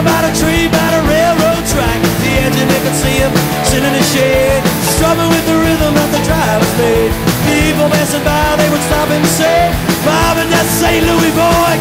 about a tree, by a railroad track. The engineer could see him sitting in the shade, strumming with the rhythm that the driver's made. People passing by, they would stop and say, Bob and that St. Louis boy